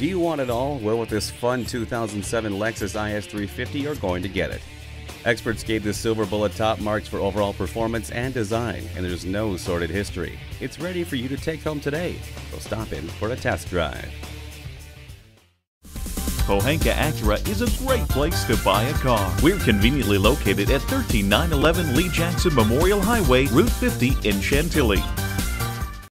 Do you want it all? Well, with this fun 2007 Lexus IS350, you're going to get it. Experts gave this Silver Bullet top marks for overall performance and design, and there's no sordid history. It's ready for you to take home today, so stop in for a test drive. Pohanka Acura is a great place to buy a car. We're conveniently located at 13911 Lee Jackson Memorial Highway, Route 50 in Chantilly.